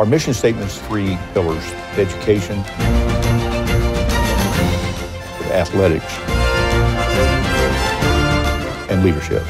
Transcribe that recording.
Our mission statement's three pillars education, athletics, and leadership.